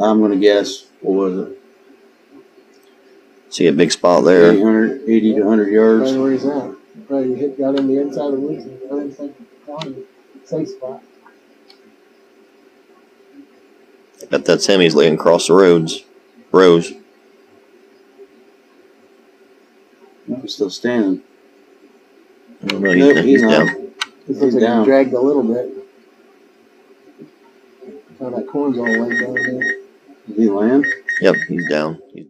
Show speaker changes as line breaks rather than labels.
I'm gonna guess, what was it?
See a big spot there.
800, 80 to hundred
Right
yards.
where he's at. Right, he hit, got in the inside of the woods, right inside the pond, safe spot.
Bet that's him. He's laying across the roads. Rows.
I'm still standing.
I don't know.
Nope,
He's,
he's
he's
not.
down.
It looks like
down.
he dragged a little bit. Found that corn's all laid down there.
Did he land?
Yep, he's down. He's